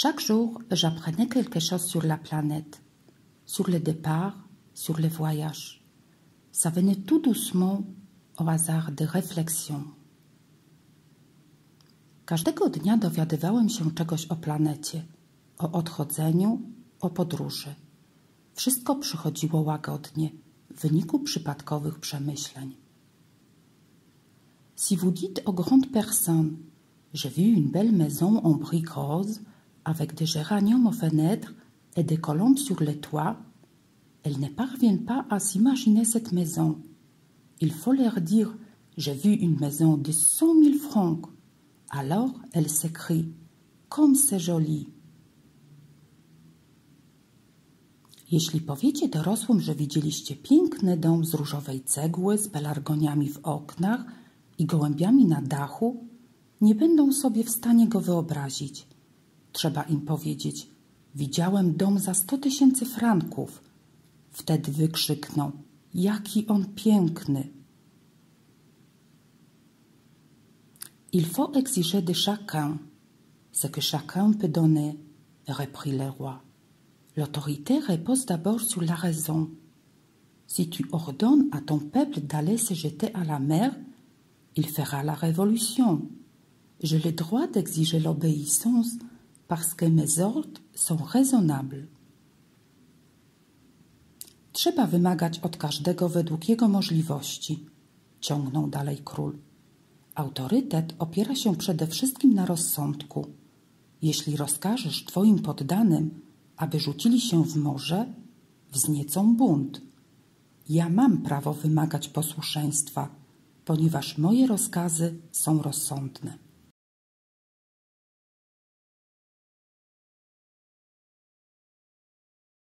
Chaque jour, j'apprenais quelque chose sur la planète, sur le départ, sur le voyage. Ça venait tout doucement au hasard de réflexions. Każdego dnia dowiadywałem się czegoś o planecie, o odchodzeniu, o podróży. Wszystko przychodziło łagodnie, w wyniku przypadkowych przemyśleń. Si vous dites aux grandes personnes J'ai vu une belle maison en briques roses avec des géraniums aux fenêtres et des colombes sur les toits, elles ne parviennent pas à s'imaginer cette maison. Il faut leur dire J'ai vu une maison de cent mille francs. Alors elles s'écrient Comme c'est joli. Jeśli powiecie dorosłym, że widzieliście piękny dom z różowej cegły, z pelargoniami w oknach i gołębiami na dachu, nie będą sobie w stanie go wyobrazić. Trzeba Widziałem dom za sto tysięcy franków. Wtedy wykrzykną: Jaki on piękny! Il faut exiger de chacun ce que chacun peut donner, reprit le roi. L'autorité repose d'abord sur la raison. Si tu ordonnes à ton peuple d'aller se jeter à la mer, il fera la révolution. J'ai le droit d'exiger l'obéissance parce que mes ordres są raisonnables. Trzeba wymagać od każdego według jego możliwości, ciągnął dalej król. Autorytet opiera się przede wszystkim na rozsądku. Jeśli rozkażesz twoim poddanym, aby rzucili się w morze, wzniecą bunt. Ja mam prawo wymagać posłuszeństwa, ponieważ moje rozkazy są rozsądne.